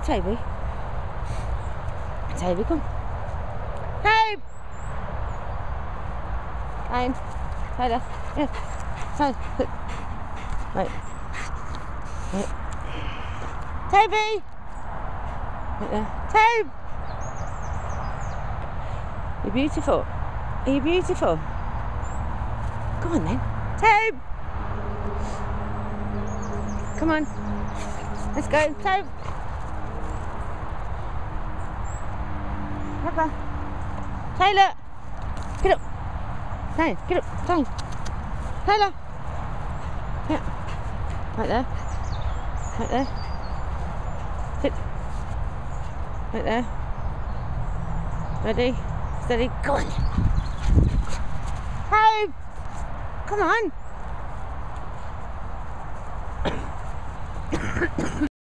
Toby. Toby, come. Toby! Ian. Tyler. Yeah. Tyler. Right. Right. Toby! Right there. Toby! You're beautiful. Are you beautiful? Come on then. Tobe! Come on. Let's go. Tobe! Papa. Taylor! Get up. Taylor, get up. Taylor. Taylor! Yeah. Right there. Right there. Sit. Right there. Ready? Steady. Go on. Tobe! Come on.